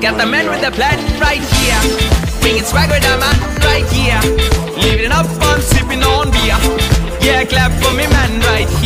Got the man with the plan right here. Bringing swag with the man right here. Leaving it up, I'm sipping on beer. Yeah, clap for me, man, right here.